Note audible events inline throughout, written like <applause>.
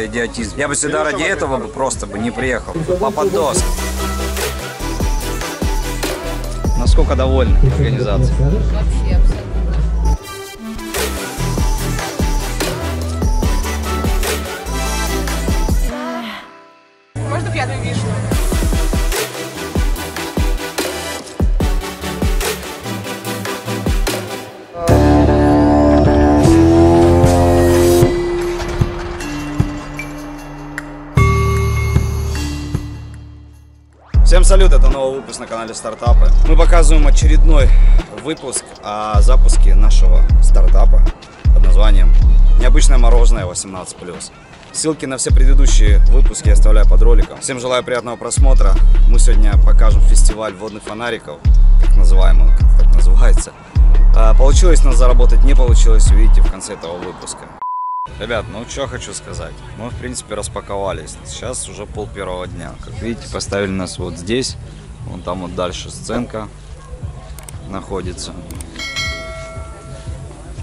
это идиотизм. Я бы сюда ради этого бы просто бы не приехал. Пападос. Насколько довольны организацией? Вообще салют, это новый выпуск на канале Стартапы. Мы показываем очередной выпуск о запуске нашего стартапа под названием «Необычное мороженое 18+.» Ссылки на все предыдущие выпуски я оставляю под роликом. Всем желаю приятного просмотра. Мы сегодня покажем фестиваль водных фонариков, так называемый, как так называется. А, Получилось нас заработать, не получилось, увидите в конце этого выпуска. Ребят, ну что хочу сказать. Мы, в принципе, распаковались. Сейчас уже пол первого дня. Как видите, поставили нас вот здесь. Вон там вот дальше сценка находится.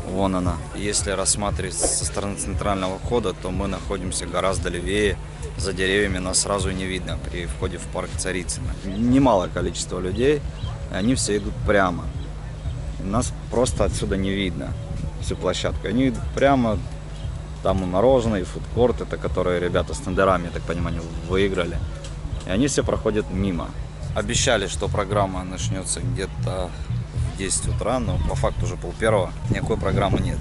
Вон она. Если рассматривать со стороны центрального входа, то мы находимся гораздо левее. За деревьями нас сразу не видно при входе в парк Царицына. Немалое количество людей. Они все идут прямо. Нас просто отсюда не видно. Всю площадку. Они идут прямо там и мороженое, и фудкорт, это которые ребята с тендерами, я так понимаю, выиграли. И они все проходят мимо. Обещали, что программа начнется где-то в 10 утра, но по факту уже пол первого никакой программы нет.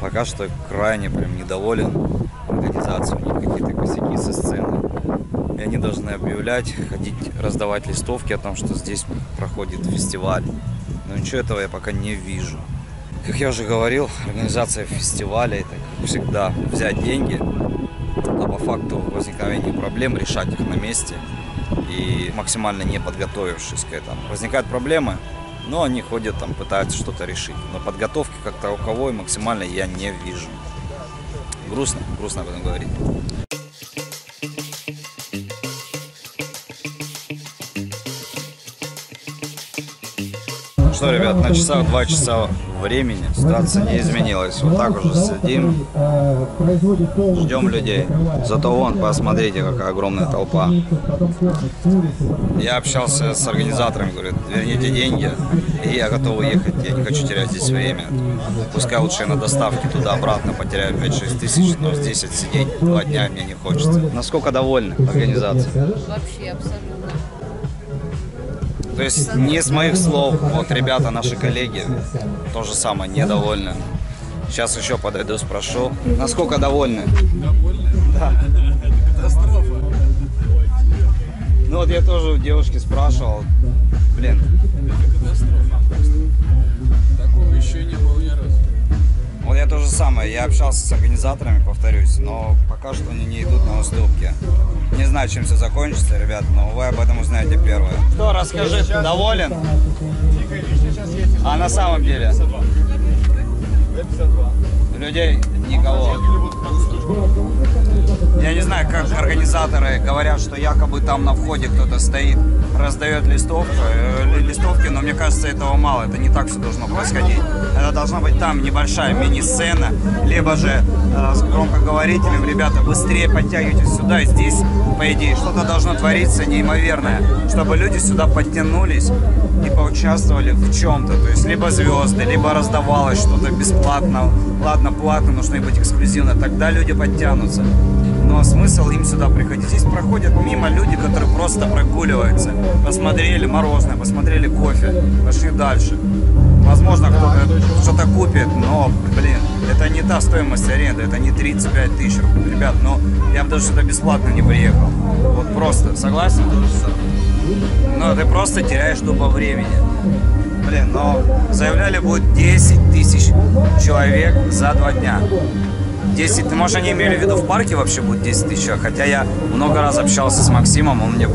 Пока что крайне прям недоволен организацией, у них какие-то косяки со сцены. И они должны объявлять, ходить, раздавать листовки о том, что здесь проходит фестиваль. Но ничего этого я пока не вижу. Как я уже говорил, организация фестиваля это, как всегда, взять деньги, а по факту возникновения проблем решать их на месте и максимально не подготовившись к этому. Возникают проблемы, но они ходят там, пытаются что-то решить. Но подготовки как таковой максимально я не вижу. Грустно, грустно об этом говорить. Что, ребят, на часах 2 часа времени ситуация не изменилась. Вот так уже сидим, ждем людей. Зато вон, посмотрите, какая огромная толпа. Я общался с организаторами, говорят, верните деньги, и я готов уехать, я не хочу терять здесь время. Пускай лучше на доставке туда-обратно потеряю 5-6 тысяч, но здесь отсидеть два дня мне не хочется. Насколько довольны организацией? Вообще абсолютно. То есть не с моих слов, вот ребята, наши коллеги, то же самое, недовольны. Сейчас еще подойду, спрошу. Насколько довольны? Довольны? Да. Катастрофа. Ну вот я тоже у девушки спрашивал. Блин, Такого еще не было ни разу. вот я то же самое. Я общался с организаторами, повторюсь, но пока что они не идут на уступки. Не знаю, чем все закончится, ребят, но вы об этом узнаете первое. Что, расскажи, доволен? А на самом деле? Людей никого. Я не знаю, как организаторы говорят, что якобы там на входе кто-то стоит, раздает листовку, э, ли- листовки, но мне кажется, этого мало. Это не так все должно происходить. Это должна быть там небольшая мини-сцена, либо же э, с громкоговорителем, ребята, быстрее подтягивайтесь сюда, здесь, по идее, что-то должно твориться неимоверное, чтобы люди сюда подтянулись и поучаствовали в чем-то. То есть либо звезды, либо раздавалось что-то бесплатно. Ладно, платно, нужно быть эксклюзивно. Тогда люди подтянутся. Но смысл им сюда приходить. Здесь проходят мимо люди, которые просто прогуливаются. Посмотрели мороженое, посмотрели кофе, пошли дальше. Возможно, кто-то что-то купит, но, блин, это не та стоимость аренды, это не 35 тысяч. Ребят, ну, я бы даже сюда бесплатно не приехал. Вот просто, согласен? Но ты просто теряешь тупо времени. Блин, но заявляли будет 10 тысяч человек за два дня. 10, ты, может, они имели в виду в парке вообще будет 10 тысяч, хотя я много раз общался с Максимом, он мне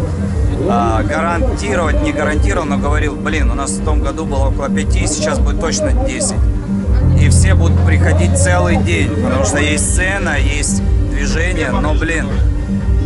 а, гарантировать не гарантировал, но говорил, блин, у нас в том году было около 5, сейчас будет точно 10. И все будут приходить целый день, потому что есть сцена, есть движение, но, блин,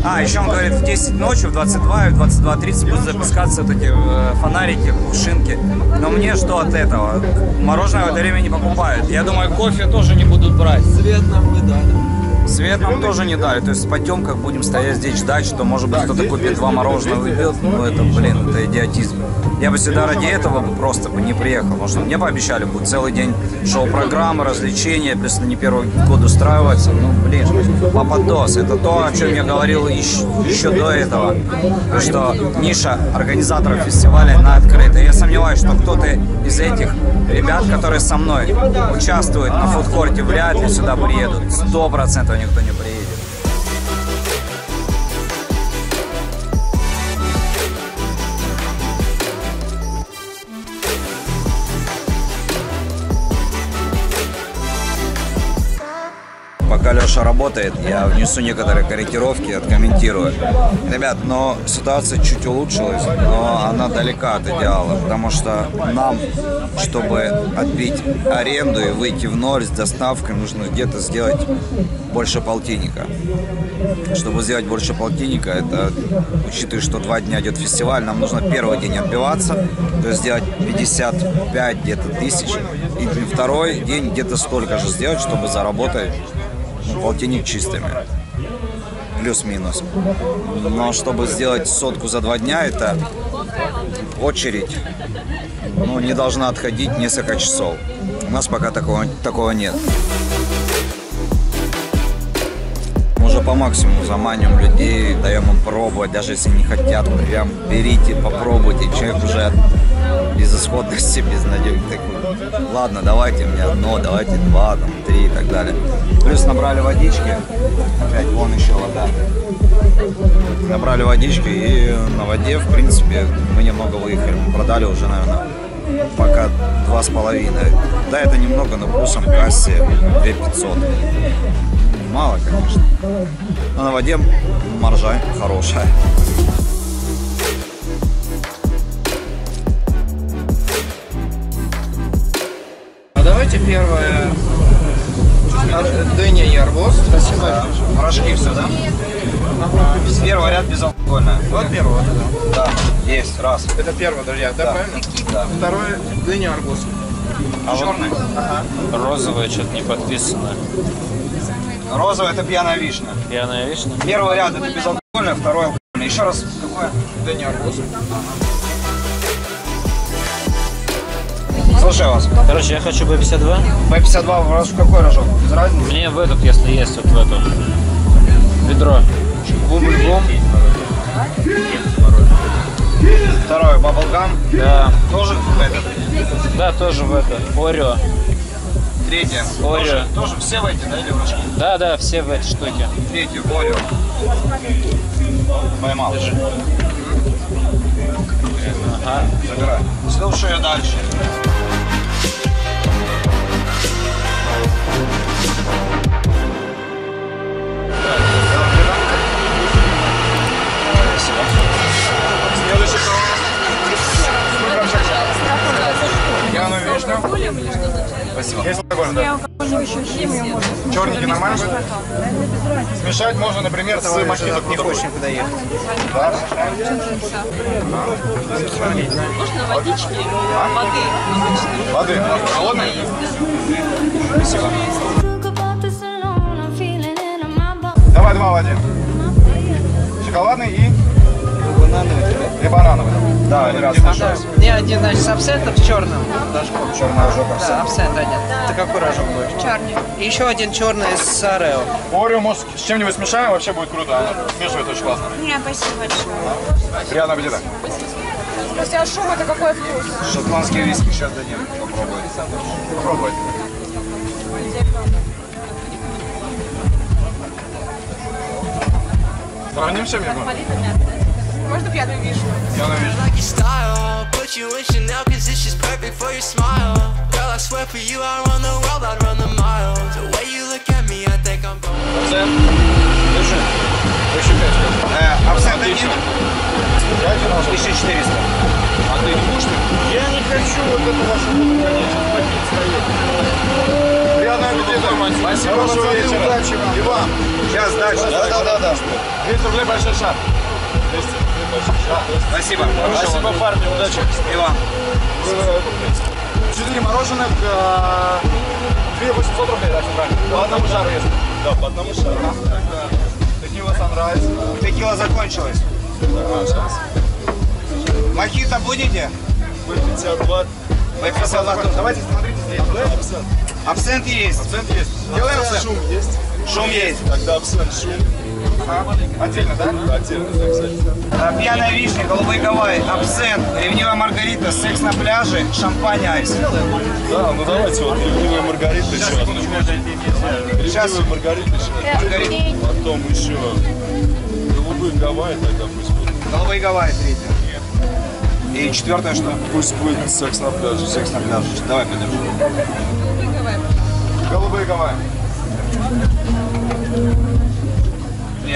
а, еще он говорит, в 10 ночи, в 22 и в 22.30 будут запускаться вот эти э, фонарики, кувшинки. Но мне что от этого? Мороженое в это время не покупают. Я думаю, кофе тоже не будут брать. Свет нам не дали. Свет нам тоже не дали, то есть в потемках будем стоять здесь ждать, что может быть кто-то купит два мороженого и уйдет. Ну это, блин, это идиотизм. Я бы сюда ради этого бы просто бы не приехал, потому что мне пообещали будет целый день шоу-программы, развлечения, плюс не первый год устраиваться. Ну, блин, попадос. Это то, о чем я говорил еще, еще до этого, что ниша организаторов фестиваля на открытой. Я сомневаюсь, что кто-то из этих ребят, которые со мной участвуют на фудкорте, вряд ли сюда приедут. Сто процентов acompanha, acompanha por aí. Пока Леша работает, я внесу некоторые корректировки, откомментирую. Ребят, но ситуация чуть улучшилась, но она далека от идеала, потому что нам, чтобы отбить аренду и выйти в ноль с доставкой, нужно где-то сделать больше полтинника. Чтобы сделать больше полтинника, это, учитывая, что два дня идет фестиваль, нам нужно первый день отбиваться, то есть сделать 55 где-то тысяч, и второй день где-то столько же сделать, чтобы заработать полтинник чистыми. Плюс-минус. Но чтобы сделать сотку за два дня, это очередь ну, не должна отходить несколько часов. У нас пока такого, такого нет. Мы уже по максимуму заманиваем людей, даем им пробовать, даже если не хотят, прям берите, попробуйте. Человек уже от безысходности, <laughs> безнадеги такой. Ладно, давайте мне одно, давайте два, там, три и так далее. Плюс набрали водички, опять вон еще вода. Набрали водички и на воде, в принципе, мы немного выехали. Мы продали уже, наверное, пока два с половиной. Да, это немного, но плюсом кассе 2500. Мало, конечно. Но на воде маржа хорошая. Давайте первое. Дыня и арбуз. Спасибо. Порошки все, да? Первый ряд безалкогольное. Вот первое, вот это. Да, есть, раз. Это первое, друзья, да, Да. правильно? Да. Второе, дыня, арбуз. А черный? Розовое что-то не подписано. Розовый это пьяная вишня. Пьяная вишня. Первый ряд это безалкогольное, второй алкогольное. Еще раз, какое? Дыня, арбуз. Слушаю вас. Короче, я хочу B52. Б-52 в раз- в какой рожок? Без разницы. Мне в этот, если есть, вот в эту. Ведро. Бубль-бум. Второй баблгам. Да, Тоже в этот. да, тоже в это. Орео. Третье. Орео. Тоже, тоже все в эти, да, или в рожки? Да, да, все в эти штуки. Третью, Орео. Поймал. Ага. Забирай. Слушаю дальше. Следующий Вишню. Спасибо. Есть алкоголь, да? Черненький нормально будет? Смешать можно, например, с мохито. Не хочешь никуда ехать. Да? Можно водички, воды. Воды. Холодной? My bones. Давай два в один. Шоколадный и... И банановый. Да, ребят, смешать. Не один, значит, с абсентом с черным рожком. Черный ожог. Да, абсент один. Ты какой рожок будешь? Черный. И еще один черный с Орео. Орео, может, с чем-нибудь смешаем, вообще будет круто. Она смешивает очень классно. Не, спасибо большое. Приятного аппетита. Слушайте, а шум это какой вкус? Шотландские виски сейчас дадим. Попробуй. Попробуй. Сравним все между? Можно пьяную вишню? Я на вижу. like your style. Put you in Chanel cause it's just perfect for your smile. Girl, I swear for you, I run the world, I'd run the miles. The way you look at me, I think I'm going. Э, абсент один. 1400. А ты не будешь? Я не хочу вот эту вашу воду, конечно, пакет стоит. Приятного аппетита. Спасибо, Хорошего вечера. удачи вам. И вам. Сейчас дальше. Да, да, да, да. 200 рублей большой шаг. Спасибо. Спасибо, парни, удачи. И вам. Четыре мороженых, 2 800 рублей, да, правильно? По одному шару есть. Да, потому что Текила Санрайз. Текила закончилась. Мохито будете? Б-52. Б-52. Давайте смотрите здесь. Абсент. Абсент есть. Абсент есть. Делаем абсент. Шум есть. Шум есть. Тогда абсент, шум. Ага. Отдельно, да? Отдельно, да, кстати. А, Пьяная вишня, голубые гавайи, абсент, ревнивая маргарита, секс на пляже, шампань айс. Да, ну давайте вот ревнивая Маргарита. Сейчас. Ревнивая Маргарита еще. Потом еще голубые Гавайи тогда пусть будет. Голубые гавайи третья. И четвертое что? Пусть будет секс на пляже. Секс на пляже. Давай подержу. Голубые гавайи.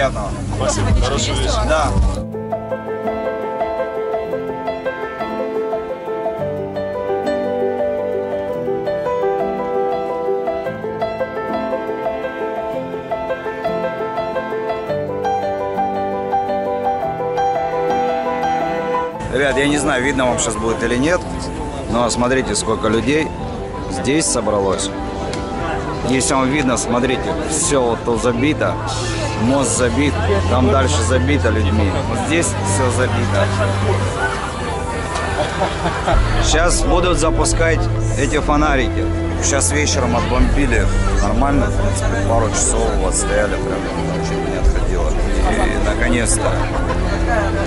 Приятного. Спасибо, хорошего вечера. Да. Ребят, я не знаю, видно вам сейчас будет или нет, но смотрите, сколько людей здесь собралось. Если вам видно, смотрите, все вот тут забито, мост забит, там дальше забито людьми, здесь все забито. Сейчас будут запускать эти фонарики. Сейчас вечером отбомбили нормально, в принципе, пару часов вот стояли, прям чуть не отходило. И наконец-то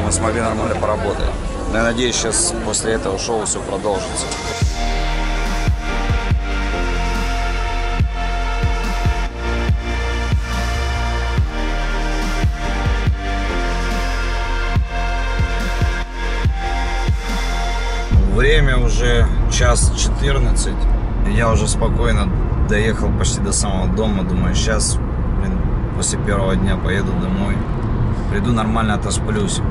мы смогли нормально поработать. Я надеюсь, сейчас после этого шоу все продолжится. Время уже час 14. Я уже спокойно доехал почти до самого дома. Думаю, сейчас, блин, после первого дня поеду домой. Приду нормально отосплюсь.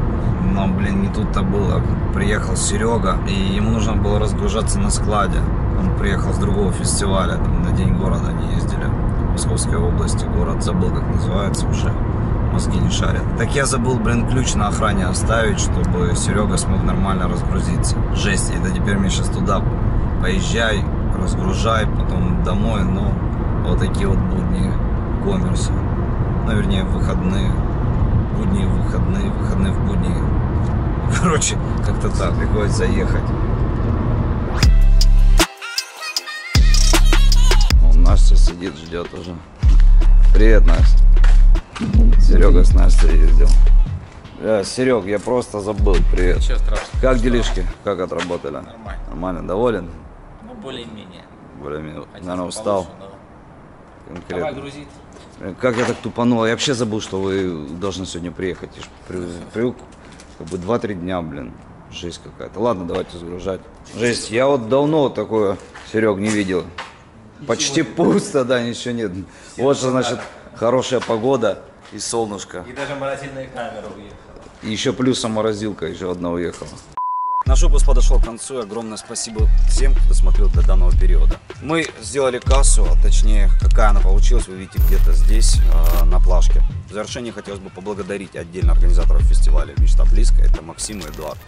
Но, блин, не тут-то было. Приехал Серега, и ему нужно было разгружаться на складе. Он приехал с другого фестиваля, там, на День города они ездили. В Московской области город, забыл, как называется уже. Мозги не шарят. Так я забыл, блин, ключ на охране оставить, чтобы Серега смог нормально разгрузиться. Жесть, это теперь мне сейчас туда поезжай, разгружай, потом домой, ну, вот такие вот будни коммерса. Ну, вернее, выходные. Будни выходные, выходные в будни. <laughs> Короче, как-то так, приходится ехать. Настя сидит, ждет уже. Привет, Настя. Серега с Настей ездил. Э, Серег, я просто забыл. Привет. Ничего страшного. Как делишки? Как отработали? Нормально. Нормально, доволен? Ну, более-менее. Более-менее. Наверное, устал. но Конкретно. Давай грузить. Э, Как я так тупанул? Я вообще забыл, что вы должны сегодня приехать. Я ж при- привык как бы 2-3 дня, блин. Жесть какая-то. Ладно, давайте загружать. Жесть, я вот давно такое, Серег, не видел. Почти пусто, да, ничего нет. Вот что значит хорошая погода и солнышко. И даже морозильная камера уехала. И еще плюсом морозилка еще одна уехала. Наш выпуск подошел к концу. Огромное спасибо всем, кто досмотрел до данного периода. Мы сделали кассу, а точнее, какая она получилась, вы видите где-то здесь, э, на плашке. В завершение хотелось бы поблагодарить отдельно организаторов фестиваля «Мечта близкая». Это Максим и Эдуард.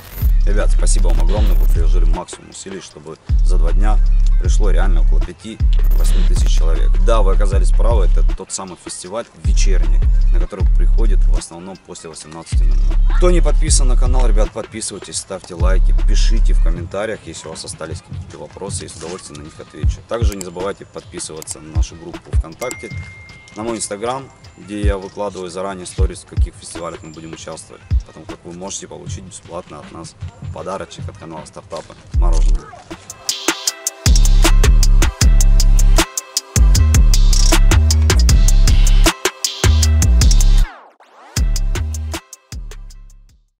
Ребят, спасибо вам огромное. Вы приложили максимум усилий, чтобы за два дня пришло реально около 5-8 тысяч человек. Да, вы оказались правы, это тот самый фестиваль вечерний, на который приходит в основном после 18.00. Кто не подписан на канал, ребят, подписывайтесь, ставьте лайки, пишите в комментариях, если у вас остались какие-то вопросы, я с удовольствием на них отвечу. Также не забывайте подписываться на нашу группу ВКонтакте, на мой инстаграм, где я выкладываю заранее сторис, в каких фестивалях мы будем участвовать. Потому как вы можете получить бесплатно от нас подарочек от канала стартапа мороженое.